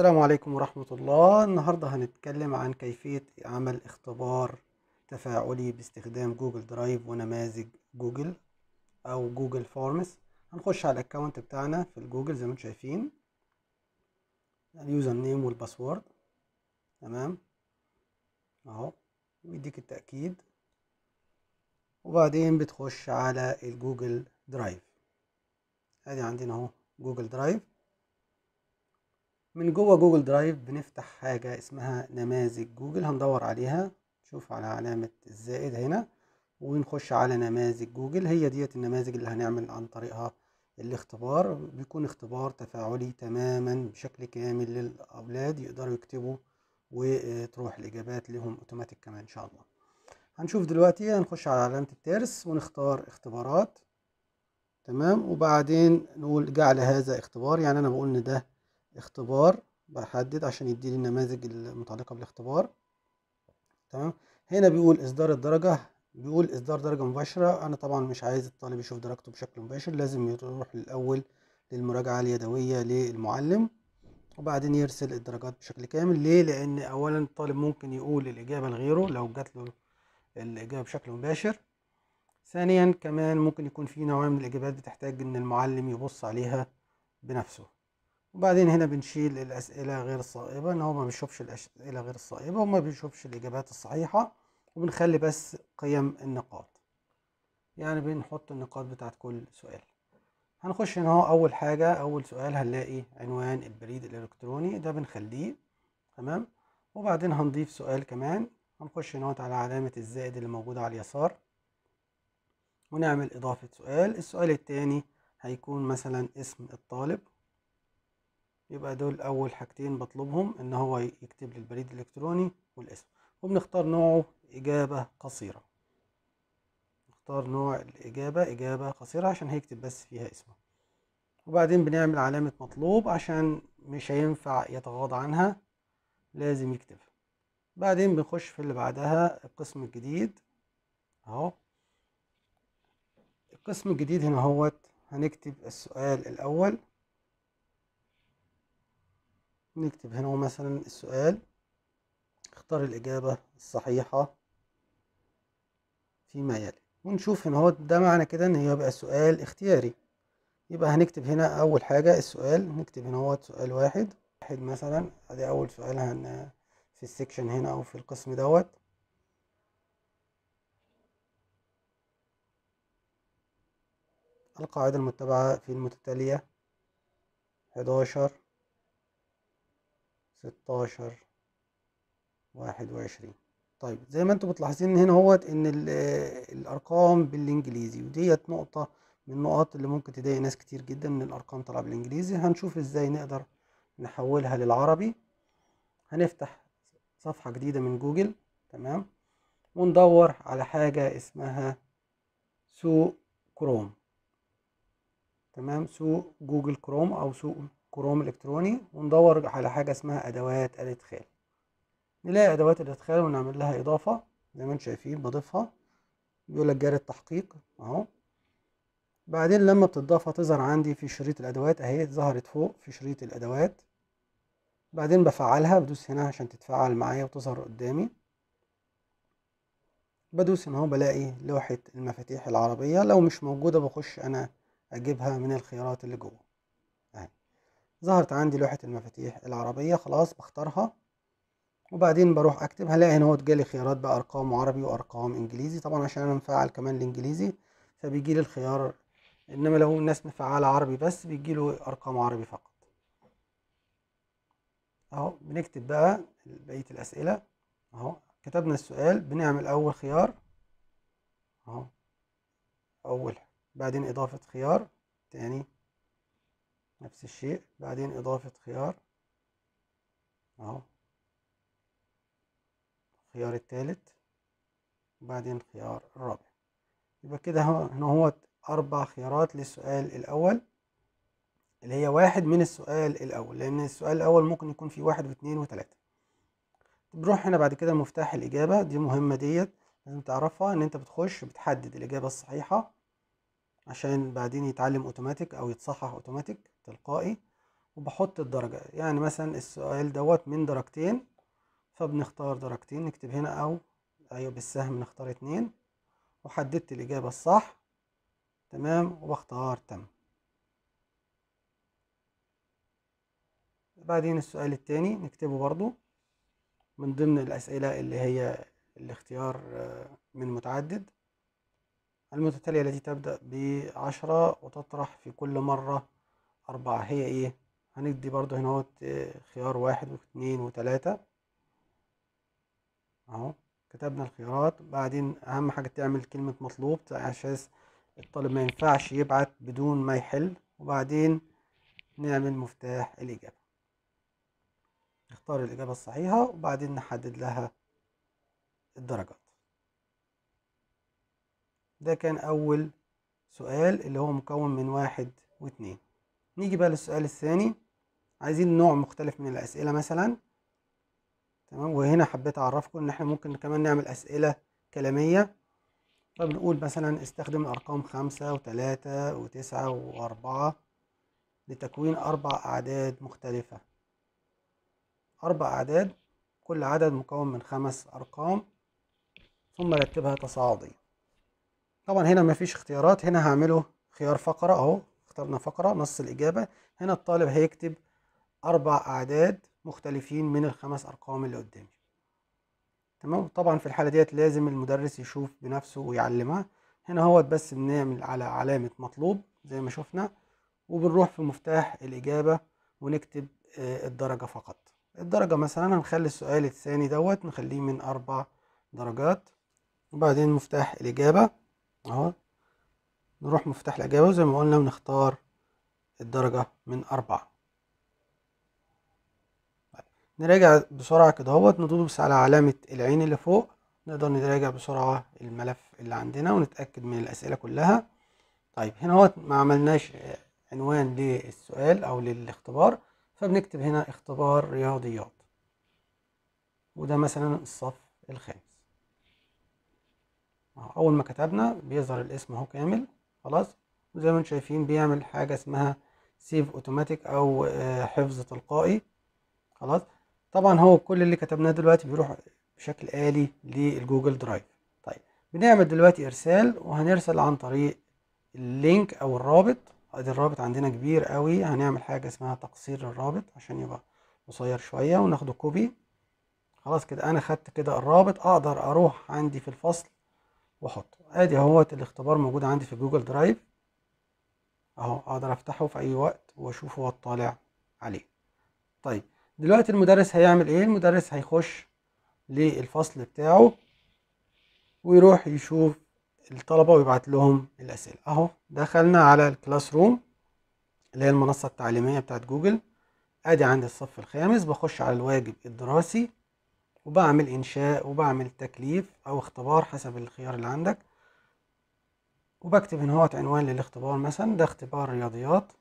السلام عليكم ورحمة الله. النهاردة هنتكلم عن كيفية عمل اختبار تفاعلي باستخدام جوجل درايف ونماذج جوجل أو جوجل Forms. هنخش على ال account بتاعنا في الجوجل زي ما أنتم شايفين. ال username وال password. تمام؟ أهو. ويديك التأكيد. وبعدين بتخش على الجوجل درايف. ادي عندنا أهو جوجل درايف. من جوه جوجل درايف بنفتح حاجة اسمها نماذج جوجل. هندور عليها نشوف على علامة الزائد هنا ونخش على نماذج جوجل. هي ديت النماذج اللي هنعمل عن طريقها الاختبار. بيكون اختبار تفاعلي تماما بشكل كامل للأولاد يقدروا يكتبوا وتروح الإجابات لهم أوتوماتيك كمان إن شاء الله. هنشوف دلوقتي هنخش على علامة الترس ونختار اختبارات. تمام؟ وبعدين نقول جعل هذا اختبار. يعني أنا بقول إن ده اختبار بحدد عشان يديني النماذج المتعلقة بالاختبار. تمام؟ هنا بيقول إصدار الدرجة بيقول إصدار درجة مباشرة. أنا طبعا مش عايز الطالب يشوف درجته بشكل مباشر لازم يروح الأول للمراجعة اليدوية للمعلم وبعدين يرسل الدرجات بشكل كامل. ليه؟ لأن أولا الطالب ممكن يقول الإجابة لغيره لو جات له الإجابة بشكل مباشر. ثانيا كمان ممكن يكون في نوع من الإجابات بتحتاج إن المعلم يبص عليها بنفسه. وبعدين هنا بنشيل الأسئلة غير الصائبة إن هو ما بيشوفش الأسئلة غير الصائبة وما بيشوفش الإجابات الصحيحة وبنخلي بس قيم النقاط. يعني بنحط النقاط بتاعت كل سؤال. هنخش هنا هو أول حاجة أول سؤال هنلاقي عنوان البريد الإلكتروني ده بنخليه تمام؟ وبعدين هنضيف سؤال كمان. هنخش هنا على علامة الزائد اللي موجودة على اليسار. ونعمل إضافة سؤال. السؤال التاني هيكون مثلا اسم الطالب. يبقى دول أول حاجتين بطلبهم إن هو يكتب لي البريد الإلكتروني والاسم وبنختار نوعه إجابة قصيرة. نختار نوع الإجابة إجابة قصيرة عشان هيكتب بس فيها اسمه. وبعدين بنعمل علامة مطلوب عشان مش هينفع يتغاضى عنها لازم يكتبها بعدين بنخش في اللي بعدها القسم الجديد. أهو. القسم الجديد هنا هوت. هنكتب السؤال الأول. نكتب هنا مثلا السؤال. اختار الإجابة الصحيحة فيما يلي. ونشوف هنا هو ده معنى كده إن يبقى السؤال اختياري. يبقى هنكتب هنا أول حاجة السؤال. نكتب هنا هو سؤال واحد. واحد مثلا. أدي أول سؤال هن في ال section هنا أو في القسم دوت. القاعدة المتبعة في المتتالية حداشر. ستاشر واحد وعشرين. طيب زي ما أنتم بتلاحظين هنا هوت ان الارقام بالانجليزي وديت نقطة من النقط اللي ممكن تضايق ناس كتير جدا إن الأرقام طالعة بالانجليزي. هنشوف إزاي نقدر نحولها للعربي. هنفتح صفحة جديدة من جوجل تمام؟ وندور على حاجة اسمها سوق كروم تمام؟ سوق جوجل كروم أو سوق كروم الكتروني وندور على حاجة اسمها أدوات الادخال نلاقي أدوات الادخال ونعمل لها إضافة زي ما أنتم شايفين بضيفها. بيقول لك جاري التحقيق أهو. بعدين لما بتضاف هتظهر عندي في شريط الأدوات أهي ظهرت فوق في شريط الأدوات. بعدين بفعلها بدوس هنا عشان تتفعل معايا وتظهر قدامي. بدوس هنا أهو بلاقي لوحة المفاتيح العربية. لو مش موجودة بخش أنا أجيبها من الخيارات اللي جوه. ظهرت عندي لوحة المفاتيح العربية خلاص بختارها. وبعدين بروح أكتب. هلاقي هنا هو جالي خيارات بقى أرقام عربي وأرقام إنجليزي. طبعا عشان أنا مفعل كمان الإنجليزي فبيجي لي الخيار. إنما لو الناس مفعلة عربي بس بيجي له أرقام عربي فقط. أهو بنكتب بقى بقية الأسئلة. أهو كتبنا السؤال. بنعمل أول خيار. أهو أول. بعدين إضافة خيار. تاني. نفس الشيء. بعدين إضافة خيار. أهو. الخيار الثالث وبعدين خيار الرابع. يبقى كده هنا هو أربع خيارات للسؤال الأول اللي هي واحد من السؤال الأول لأن السؤال الأول ممكن يكون فيه واحد واثنين وثلاثة. بنروح هنا بعد كده مفتاح الإجابة. دي مهمة ديت لازم تعرفها إن أنت بتخش بتحدد الإجابة الصحيحة. عشان بعدين يتعلم اوتوماتيك أو يتصحح اوتوماتيك تلقائي وبحط الدرجة. يعني مثلا السؤال دوت من درجتين فبنختار درجتين نكتب هنا أو أيوة بالسهم نختار اتنين. وحددت الإجابة الصح. تمام؟ وبختار تم. بعدين السؤال التاني نكتبه برضو من ضمن الأسئلة اللي هي الاختيار من متعدد. المتتالية التي تبدأ بعشرة وتطرح في كل مرة أربعة. هي إيه؟ هندي برضو هنا خيار واحد واثنين وتلاتة. أهو كتبنا الخيارات. بعدين أهم حاجة تعمل كلمة مطلوب عشان الطالب ما ينفعش يبعت بدون ما يحل. وبعدين نعمل مفتاح الإجابة. نختار الإجابة الصحيحة وبعدين نحدد لها الدرجات. ده كان أول سؤال اللي هو مكون من واحد واتنين. نيجي بقى للسؤال الثاني. عايزين نوع مختلف من الأسئلة مثلا. تمام؟ وهنا حبيت أعرفكم إن إحنا ممكن كمان نعمل أسئلة كلامية. فبنقول مثلا استخدم الأرقام خمسة وتلاتة وتسعة وأربعة لتكوين أربع أعداد مختلفة. أربع أعداد كل عدد مكون من خمس أرقام. ثم رتبها تصاعديا. طبعا هنا مفيش اختيارات. هنا هعمله خيار فقرة أهو. اخترنا فقرة نص الإجابة. هنا الطالب هيكتب أربع أعداد مختلفين من الخمس أرقام اللي قدامي. تمام؟ طبعا في الحالة ديت لازم المدرس يشوف بنفسه ويعلمها. هنا هو بس بنعمل على علامة مطلوب زي ما شفنا وبنروح في مفتاح الإجابة ونكتب الدرجة فقط. الدرجة مثلا هنخلي السؤال الثاني دوت نخليه من أربع درجات. وبعدين مفتاح الإجابة. أهو. نروح مفتاح الإجابة وزي ما قلنا بنختار الدرجة من أربعة. نراجع بسرعة كده أهوت ندوس على علامة العين اللي فوق. نقدر نراجع بسرعة الملف اللي عندنا ونتأكد من الأسئلة كلها. طيب هنا أهوت ما عملناش عنوان للسؤال أو للاختبار فبنكتب هنا اختبار رياضيات. وده مثلا الصف الخامس. أول ما كتبنا بيظهر الاسم أهو كامل خلاص؟ وزي ما أنتم شايفين بيعمل حاجة اسمها سيف أوتوماتيك أو حفظ تلقائي خلاص؟ طبعا هو كل اللي كتبناه دلوقتي بيروح بشكل آلي للجوجل درايف. طيب بنعمل دلوقتي إرسال وهنرسل عن طريق ال link أو الرابط. أدي الرابط عندنا كبير قوي هنعمل حاجة اسمها تقصير الرابط عشان يبقى قصير شوية وناخده copy خلاص كده أنا خدت كده الرابط. أقدر أروح عندي في الفصل واحطه ادي أهوت الاختبار موجود عندي في جوجل درايف. أهو أقدر أفتحه في أي وقت واشوفه واطلع عليه. طيب دلوقتي المدرس هيعمل إيه؟ المدرس هيخش للفصل بتاعه ويروح يشوف الطلبة ويبعت لهم الأسئلة. أهو دخلنا على ال Classroom اللي هي المنصة التعليمية بتاعت جوجل. أدي عندي الصف الخامس بخش على الواجب الدراسي. وبعمل إنشاء وبعمل تكليف أو اختبار حسب الخيار اللي عندك. وبكتب هنا هوت عنوان للاختبار مثلا ده اختبار رياضيات.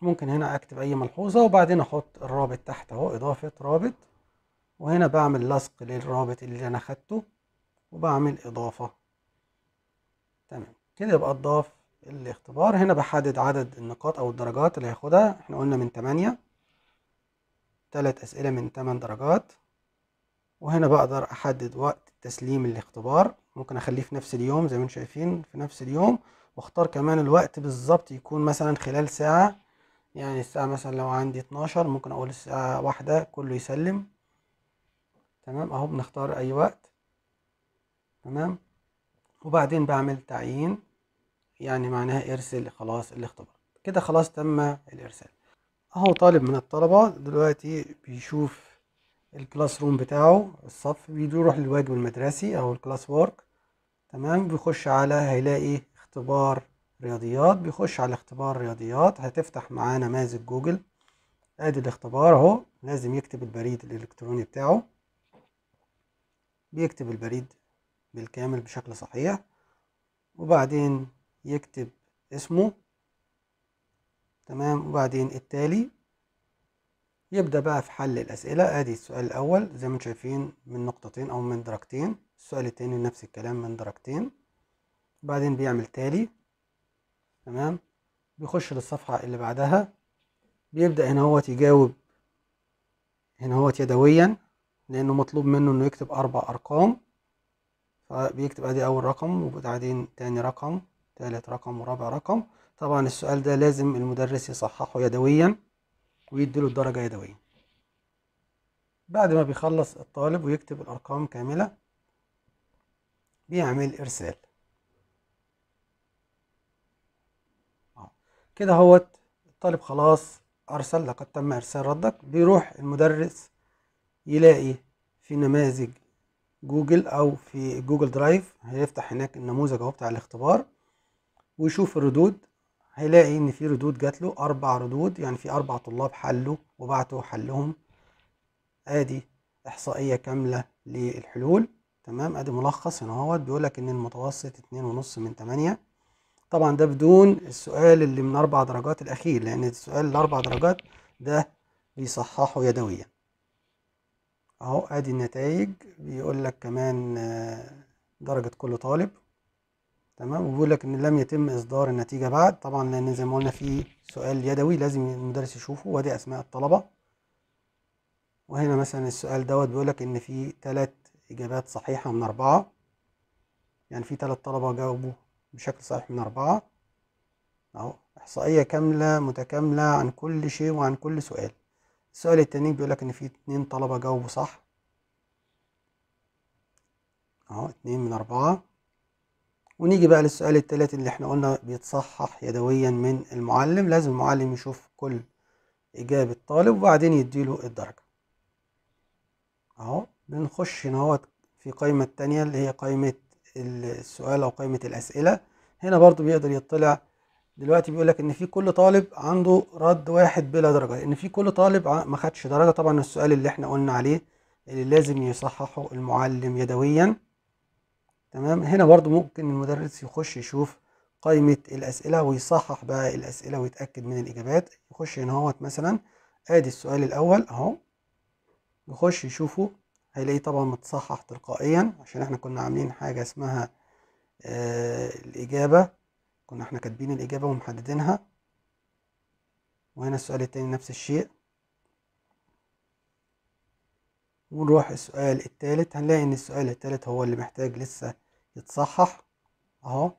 ممكن هنا أكتب أي ملحوظة وبعدين أحط الرابط تحت أهو إضافة رابط. وهنا بعمل لصق للرابط اللي أنا خدته وبعمل إضافة. تمام. كده يبقى اتضاف الاختبار. هنا بحدد عدد النقاط أو الدرجات اللي هياخدها. إحنا قلنا من تمانية. تلات أسئلة من تمن درجات. وهنا بقدر أحدد وقت تسليم الاختبار. ممكن أخليه في نفس اليوم زي ما أنتم شايفين في نفس اليوم. واختار كمان الوقت بالظبط يكون مثلا خلال ساعة يعني الساعة مثلا لو عندي اتناشر ممكن أقول الساعة واحدة كله يسلم. تمام؟ أهو بنختار أي وقت. تمام؟ وبعدين بعمل تعيين يعني معناها ارسل خلاص الاختبار. كده خلاص تم الإرسال. أهو طالب من الطلبة دلوقتي بيشوف ال Classroom بتاعه الصف بيروح للواجب المدرسي أو ال Classwork تمام؟ بيخش على هيلاقي اختبار رياضيات بيخش على اختبار رياضيات. هتفتح معاه نماذج جوجل. ادي الاختبار اهو. لازم يكتب البريد الإلكتروني بتاعه. بيكتب البريد بالكامل بشكل صحيح. وبعدين يكتب اسمه. تمام؟ وبعدين التالي. يبدأ بقى في حل الأسئلة. أدي السؤال الأول زي ما أنتم شايفين من نقطتين أو من درجتين. السؤال التاني نفس الكلام من درجتين. وبعدين بيعمل تالي. تمام؟ بيخش للصفحة اللي بعدها. بيبدأ هنا هو يجاوب هنا هو يدويا لأنه مطلوب منه إنه يكتب أربع أرقام. فبيكتب أدي أول رقم وبعدين تاني رقم تالت رقم ورابع رقم. طبعا السؤال ده لازم المدرس يصححه يدويا. ويديله الدرجة يدويا بعد ما بيخلص الطالب ويكتب الأرقام كاملة بيعمل إرسال. كده هوت الطالب خلاص أرسل لقد تم إرسال ردك. بيروح المدرس يلاقي في نماذج جوجل أو في جوجل درايف هيفتح هناك النموذج أهو بتاع الاختبار ويشوف الردود. هيلاقي إن في ردود جات له أربع ردود يعني في أربع طلاب حلوا وبعتوا حلهم. آدي إحصائية كاملة للحلول. تمام؟ آدي ملخص هنا أهوت. بيقول لك إن المتوسط اتنين ونص من تمانية. طبعا ده بدون السؤال اللي من أربع درجات الأخير لأن السؤال الأربع درجات ده بيصححه يدويا. أهو آدي النتائج. بيقول لك كمان درجة كل طالب. تمام؟ وبيقول لك إن لم يتم إصدار النتيجة بعد. طبعا لأن زي ما قلنا في سؤال يدوي لازم المدرس يشوفه وأدي أسماء الطلبة. وهنا مثلا السؤال دوت بيقول لك إن في تلات إجابات صحيحة من أربعة. يعني في تلات طلبة جاوبوا بشكل صحيح من أربعة. أهو إحصائية كاملة متكاملة عن كل شيء وعن كل سؤال. السؤال التاني بيقولك إن في اتنين طلبة جاوبوا صح. أهو اتنين من أربعة. ونيجي بقى للسؤال التالت اللي إحنا قلنا بيتصحح يدويا من المعلم. لازم المعلم يشوف كل إجابة طالب وبعدين يديله الدرجة. أهو بنخش هنا في قائمة التانية اللي هي قائمة السؤال أو قائمة الأسئلة. هنا برضو بيقدر يطلع. دلوقتي بيقول لك إن في كل طالب عنده رد واحد بلا درجة. إن في كل طالب ما خدش درجة. طبعا السؤال اللي إحنا قلنا عليه اللي لازم يصححه المعلم يدويا. تمام؟ هنا برضو ممكن المدرس يخش يشوف قائمة الأسئلة ويصحح بقى الأسئلة ويتأكد من الإجابات. يخش هنا أهوت مثلا آدي السؤال الأول أهو. يخش يشوفه. هيلاقيه طبعا متصحح تلقائيا عشان إحنا كنا عاملين حاجة اسمها آه الإجابة. كنا إحنا كاتبين الإجابة ومحددينها. وهنا السؤال التاني نفس الشيء. ونروح السؤال التالت. هنلاقي إن السؤال التالت هو اللي محتاج لسه يتصحح. أهو.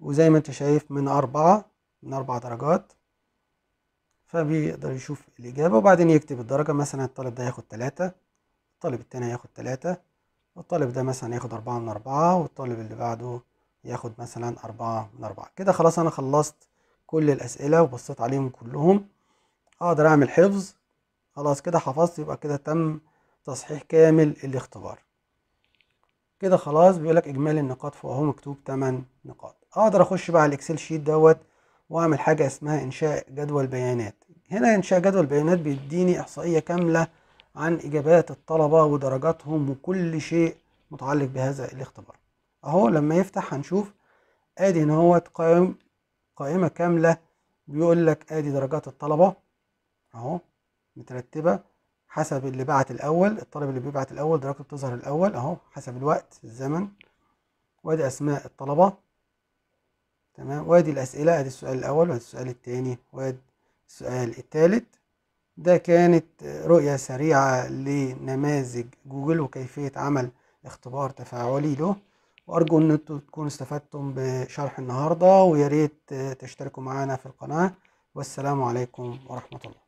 وزي ما أنت شايف من أربعة من أربع درجات. فبيقدر يشوف الإجابة وبعدين يكتب الدرجة. مثلا الطالب ده ياخد تلاتة الطالب التاني هياخد تلاتة والطالب ده مثلا ياخد أربعة من أربعة والطالب اللي بعده ياخد مثلا أربعة من أربعة. كده خلاص أنا خلصت كل الأسئلة وبصيت عليهم كلهم. أقدر أعمل حفظ. خلاص كده حفظت يبقى كده تم تصحيح كامل الاختبار. كده خلاص بيقولك إجمالي النقاط فوق أهو مكتوب تمن نقاط. أقدر أخش بقى على الإكسل شيت دوت وأعمل حاجة اسمها إنشاء جدول بيانات. هنا إنشاء جدول بيانات بيديني إحصائية كاملة عن إجابات الطلبة ودرجاتهم وكل شيء متعلق بهذا الاختبار. أهو لما يفتح هنشوف آدي هنا هو قائم قائمة كاملة بيقول لك آدي درجات الطلبة. أهو مترتبة. حسب اللي بعت الأول الطالب اللي بيبعت الأول درجته بتظهر الأول أهو حسب الوقت الزمن. وادي أسماء الطلبة. تمام. وادي الأسئلة ادي السؤال الأول وادي السؤال التاني وادي السؤال التالت. ده كانت رؤية سريعة لنماذج جوجل وكيفية عمل اختبار تفاعلي له. وأرجو أن أنتوا تكونوا استفدتم بشرح النهاردة وياريت تشتركوا معنا في القناة. والسلام عليكم ورحمة الله.